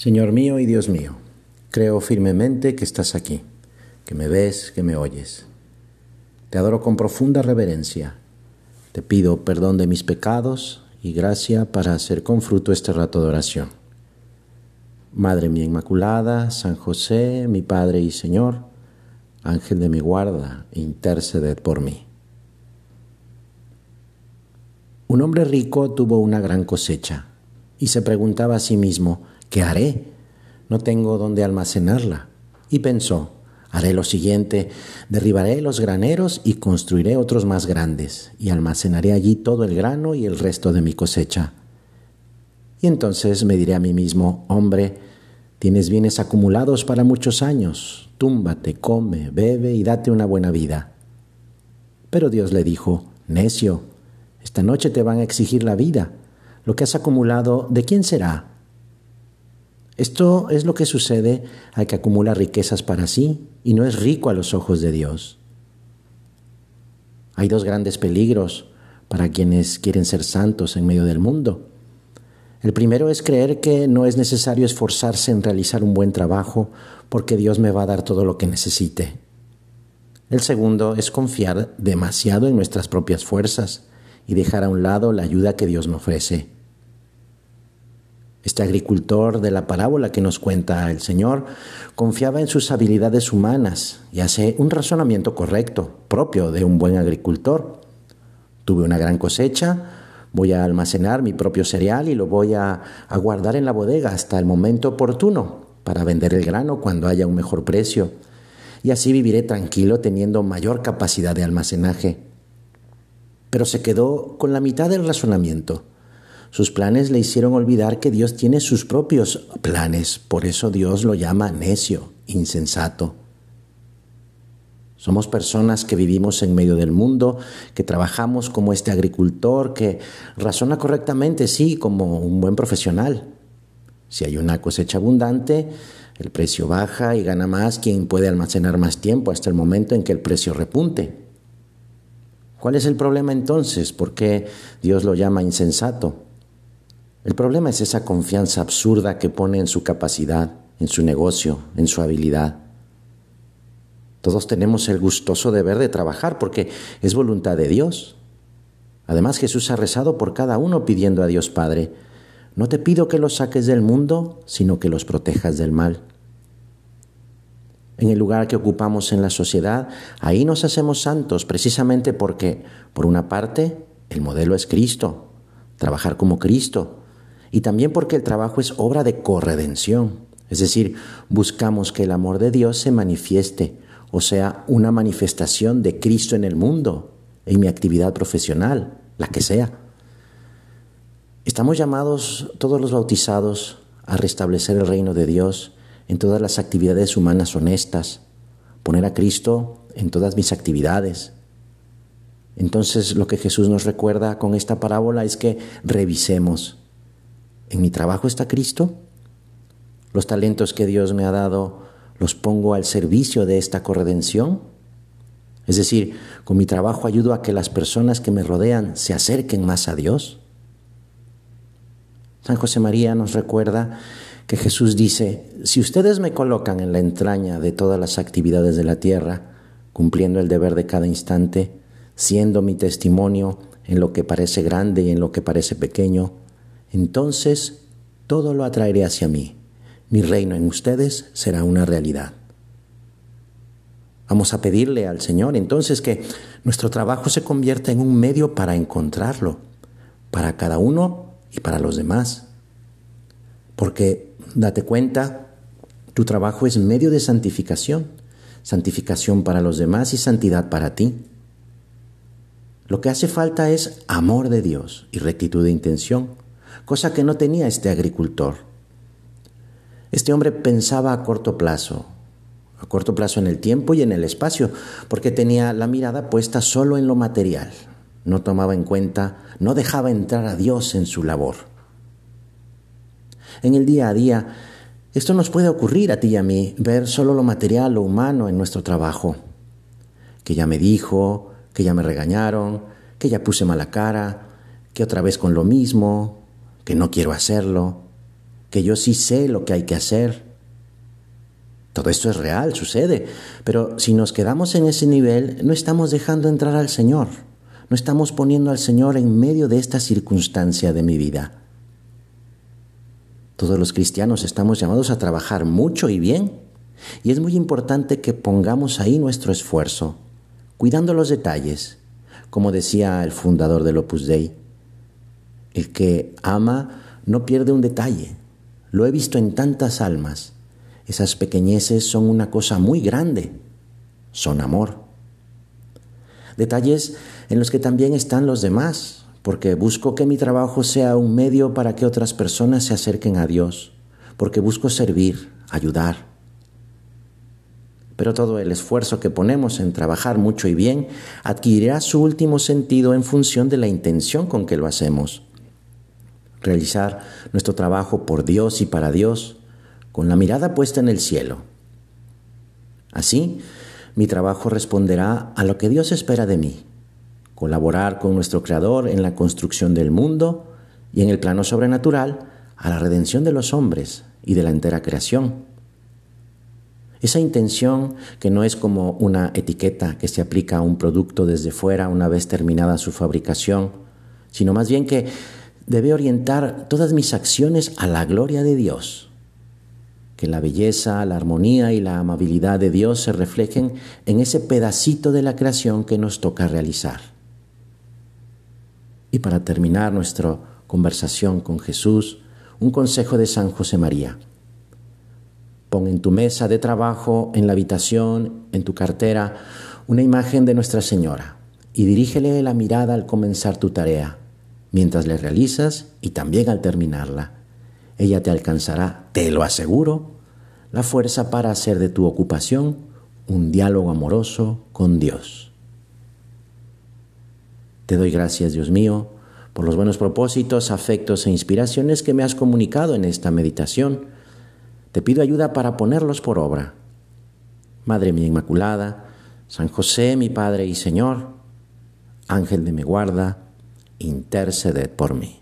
Señor mío y Dios mío, creo firmemente que estás aquí, que me ves, que me oyes. Te adoro con profunda reverencia. Te pido perdón de mis pecados y gracia para hacer con fruto este rato de oración. Madre mía Inmaculada, San José, mi Padre y Señor, Ángel de mi guarda, interceded por mí. Un hombre rico tuvo una gran cosecha y se preguntaba a sí mismo, ¿qué haré? No tengo dónde almacenarla. Y pensó, haré lo siguiente, derribaré los graneros y construiré otros más grandes, y almacenaré allí todo el grano y el resto de mi cosecha. Y entonces me diré a mí mismo, hombre, tienes bienes acumulados para muchos años, túmbate, come, bebe y date una buena vida. Pero Dios le dijo, necio, esta noche te van a exigir la vida. Lo que has acumulado, ¿de quién será? Esto es lo que sucede al que acumula riquezas para sí y no es rico a los ojos de Dios. Hay dos grandes peligros para quienes quieren ser santos en medio del mundo. El primero es creer que no es necesario esforzarse en realizar un buen trabajo porque Dios me va a dar todo lo que necesite. El segundo es confiar demasiado en nuestras propias fuerzas y dejar a un lado la ayuda que Dios me ofrece. Este agricultor de la parábola que nos cuenta el Señor confiaba en sus habilidades humanas y hace un razonamiento correcto, propio de un buen agricultor. Tuve una gran cosecha, voy a almacenar mi propio cereal y lo voy a, a guardar en la bodega hasta el momento oportuno para vender el grano cuando haya un mejor precio. Y así viviré tranquilo teniendo mayor capacidad de almacenaje. Pero se quedó con la mitad del razonamiento sus planes le hicieron olvidar que Dios tiene sus propios planes, por eso Dios lo llama necio, insensato. Somos personas que vivimos en medio del mundo, que trabajamos como este agricultor, que razona correctamente, sí, como un buen profesional. Si hay una cosecha abundante, el precio baja y gana más quien puede almacenar más tiempo hasta el momento en que el precio repunte. ¿Cuál es el problema entonces? ¿Por qué Dios lo llama insensato? El problema es esa confianza absurda que pone en su capacidad, en su negocio, en su habilidad. Todos tenemos el gustoso deber de trabajar porque es voluntad de Dios. Además Jesús ha rezado por cada uno pidiendo a Dios Padre, no te pido que los saques del mundo, sino que los protejas del mal. En el lugar que ocupamos en la sociedad, ahí nos hacemos santos precisamente porque, por una parte, el modelo es Cristo, trabajar como Cristo, y también porque el trabajo es obra de corredención, es decir, buscamos que el amor de Dios se manifieste, o sea, una manifestación de Cristo en el mundo, en mi actividad profesional, la que sea. Estamos llamados todos los bautizados a restablecer el reino de Dios en todas las actividades humanas honestas, poner a Cristo en todas mis actividades. Entonces lo que Jesús nos recuerda con esta parábola es que revisemos ¿En mi trabajo está Cristo? ¿Los talentos que Dios me ha dado los pongo al servicio de esta corredención? Es decir, con mi trabajo ayudo a que las personas que me rodean se acerquen más a Dios. San José María nos recuerda que Jesús dice, si ustedes me colocan en la entraña de todas las actividades de la tierra, cumpliendo el deber de cada instante, siendo mi testimonio en lo que parece grande y en lo que parece pequeño, entonces todo lo atraeré hacia mí. Mi reino en ustedes será una realidad. Vamos a pedirle al Señor entonces que nuestro trabajo se convierta en un medio para encontrarlo, para cada uno y para los demás. Porque, date cuenta, tu trabajo es medio de santificación, santificación para los demás y santidad para ti. Lo que hace falta es amor de Dios y rectitud de intención cosa que no tenía este agricultor. Este hombre pensaba a corto plazo, a corto plazo en el tiempo y en el espacio, porque tenía la mirada puesta solo en lo material. No tomaba en cuenta, no dejaba entrar a Dios en su labor. En el día a día, esto nos puede ocurrir a ti y a mí, ver solo lo material, lo humano en nuestro trabajo. Que ya me dijo, que ya me regañaron, que ya puse mala cara, que otra vez con lo mismo, que no quiero hacerlo. que yo sí sé lo que hay que hacer. Todo esto es real, sucede, pero si nos quedamos en ese nivel, no estamos dejando entrar al Señor, no estamos poniendo al Señor en medio de esta circunstancia de mi vida. Todos los cristianos estamos llamados a trabajar mucho y bien, y es muy importante que pongamos ahí nuestro esfuerzo, cuidando los detalles, como decía el fundador del Opus Dei. El que ama no pierde un detalle. Lo he visto en tantas almas. Esas pequeñeces son una cosa muy grande. Son amor. Detalles en los que también están los demás, porque busco que mi trabajo sea un medio para que otras personas se acerquen a Dios, porque busco servir, ayudar. Pero todo el esfuerzo que ponemos en trabajar mucho y bien adquirirá su último sentido en función de la intención con que lo hacemos realizar nuestro trabajo por Dios y para Dios, con la mirada puesta en el cielo. Así, mi trabajo responderá a lo que Dios espera de mí, colaborar con nuestro Creador en la construcción del mundo y en el plano sobrenatural a la redención de los hombres y de la entera creación. Esa intención que no es como una etiqueta que se aplica a un producto desde fuera una vez terminada su fabricación, sino más bien que debe orientar todas mis acciones a la gloria de Dios. Que la belleza, la armonía y la amabilidad de Dios se reflejen en ese pedacito de la creación que nos toca realizar. Y para terminar nuestra conversación con Jesús, un consejo de San José María. Pon en tu mesa de trabajo, en la habitación, en tu cartera, una imagen de Nuestra Señora y dirígele la mirada al comenzar tu tarea mientras le realizas y también al terminarla. Ella te alcanzará, te lo aseguro, la fuerza para hacer de tu ocupación un diálogo amoroso con Dios. Te doy gracias, Dios mío, por los buenos propósitos, afectos e inspiraciones que me has comunicado en esta meditación. Te pido ayuda para ponerlos por obra. Madre mía Inmaculada, San José, mi Padre y Señor, Ángel de mi guarda, interceded por mí.